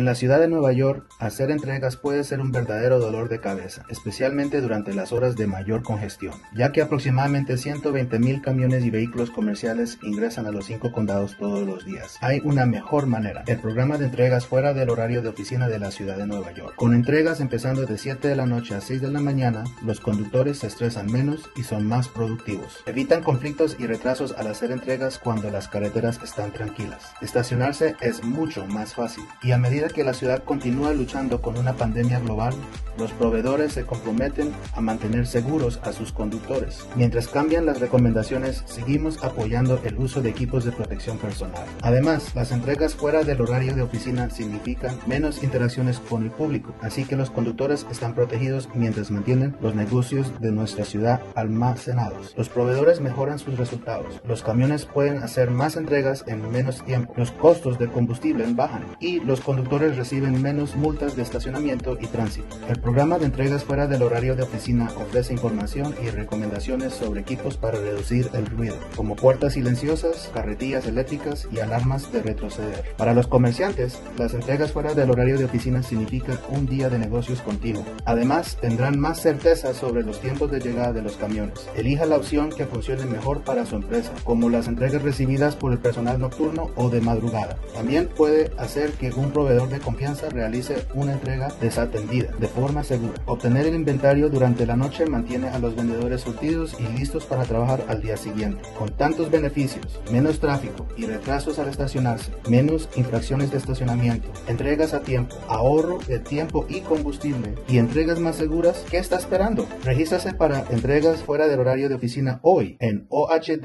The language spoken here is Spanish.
En la ciudad de Nueva York, hacer entregas puede ser un verdadero dolor de cabeza, especialmente durante las horas de mayor congestión, ya que aproximadamente 120 mil camiones y vehículos comerciales ingresan a los cinco condados todos los días. Hay una mejor manera, el programa de entregas fuera del horario de oficina de la ciudad de Nueva York. Con entregas empezando de 7 de la noche a 6 de la mañana, los conductores se estresan menos y son más productivos. Evitan conflictos y retrasos al hacer entregas cuando las carreteras están tranquilas. Estacionarse es mucho más fácil y a medida que la ciudad continúa luchando con una pandemia global, los proveedores se comprometen a mantener seguros a sus conductores. Mientras cambian las recomendaciones, seguimos apoyando el uso de equipos de protección personal. Además, las entregas fuera del horario de oficina significan menos interacciones con el público, así que los conductores están protegidos mientras mantienen los negocios de nuestra ciudad almacenados. Los proveedores mejoran sus resultados. Los camiones pueden hacer más entregas en menos tiempo. Los costos de combustible bajan y los conductores reciben menos multas de estacionamiento y tránsito. El programa de entregas fuera del horario de oficina ofrece información y recomendaciones sobre equipos para reducir el ruido, como puertas silenciosas, carretillas eléctricas y alarmas de retroceder. Para los comerciantes, las entregas fuera del horario de oficina significan un día de negocios continuo. Además, tendrán más certeza sobre los tiempos de llegada de los camiones. Elija la opción que funcione mejor para su empresa, como las entregas recibidas por el personal nocturno o de madrugada. También puede hacer que un de confianza realice una entrega desatendida de forma segura. Obtener el inventario durante la noche mantiene a los vendedores surtidos y listos para trabajar al día siguiente. Con tantos beneficios, menos tráfico y retrasos al estacionarse, menos infracciones de estacionamiento, entregas a tiempo, ahorro de tiempo y combustible y entregas más seguras, ¿qué está esperando? Regístrase para entregas fuera del horario de oficina hoy en ohdnyc.com.